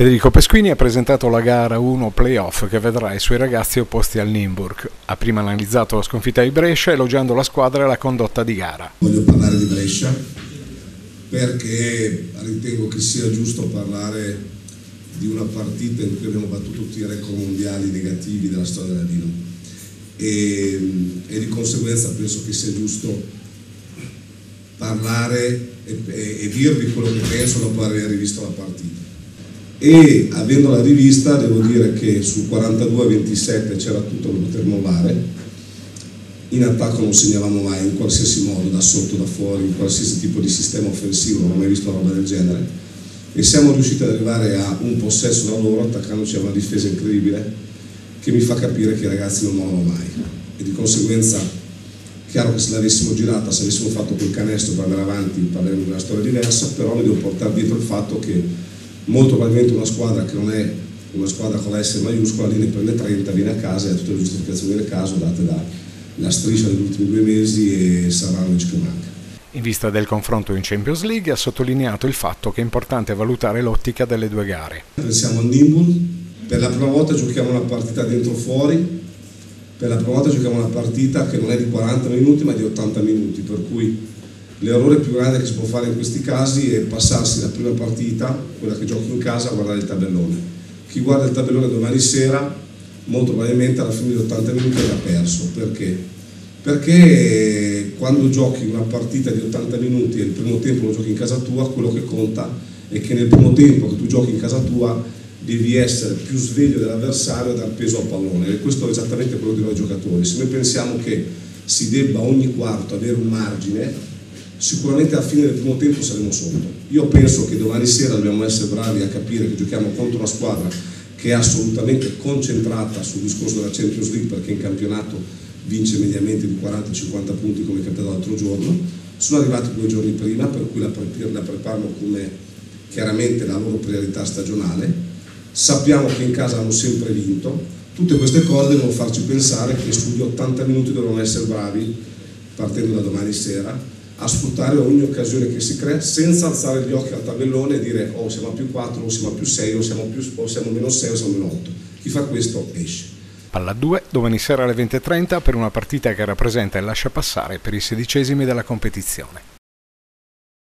Federico Pesquini ha presentato la gara 1 playoff che vedrà i suoi ragazzi opposti al Nimburg. Ha prima analizzato la sconfitta di Brescia elogiando la squadra e la condotta di gara. Voglio parlare di Brescia perché ritengo che sia giusto parlare di una partita in cui abbiamo battuto tutti i record mondiali negativi della storia della Dino e, e di conseguenza penso che sia giusto parlare e, e, e dirvi quello che penso dopo aver rivisto la partita e avendola rivista devo dire che su 42-27 c'era tutto per poter mollare in attacco non segnavamo mai in qualsiasi modo, da sotto, da fuori, in qualsiasi tipo di sistema offensivo, non ho mai visto una roba del genere. E siamo riusciti ad arrivare a un possesso da loro attaccandoci a una difesa incredibile che mi fa capire che i ragazzi non mollano mai. E di conseguenza chiaro che se l'avessimo girata, se avessimo fatto quel canestro per andare avanti parleremo di una storia diversa, però mi devo portare dietro il fatto che molto probabilmente una squadra che non è una squadra con la S maiuscola lì ne prende 30, viene a casa e ha tutte le giustificazioni del caso date dalla striscia degli ultimi due mesi e Saranovic che manca. In vista del confronto in Champions League ha sottolineato il fatto che è importante valutare l'ottica delle due gare. Pensiamo a Nimbul, per la prima volta giochiamo una partita dentro fuori, per la prima volta giochiamo una partita che non è di 40 minuti ma di 80 minuti, per cui L'errore più grande che si può fare in questi casi è passarsi la prima partita, quella che giochi in casa, a guardare il tabellone. Chi guarda il tabellone domani sera, molto probabilmente alla fine di 80 minuti avrà perso. Perché? Perché quando giochi una partita di 80 minuti e il primo tempo lo giochi in casa tua, quello che conta è che nel primo tempo che tu giochi in casa tua devi essere più sveglio dell'avversario e dar peso al pallone. E questo è esattamente quello di noi giocatori. Se noi pensiamo che si debba ogni quarto avere un margine, sicuramente a fine del primo tempo saremo sotto. Io penso che domani sera dobbiamo essere bravi a capire che giochiamo contro una squadra che è assolutamente concentrata sul discorso della Champions League perché in campionato vince mediamente di 40-50 punti come è capitato l'altro giorno. Sono arrivati due giorni prima per cui la, preparano come chiaramente la loro priorità stagionale. Sappiamo che in casa hanno sempre vinto. Tutte queste cose devono farci pensare che sugli 80 minuti devono essere bravi partendo da domani sera a sfruttare ogni occasione che si crea senza alzare gli occhi al tabellone e dire oh siamo a più 4 o siamo a più 6 o siamo, più, o siamo meno 6 o siamo meno 8 chi fa questo esce. Palla 2 domani sera alle 20.30 per una partita che rappresenta il lascia passare per i sedicesimi della competizione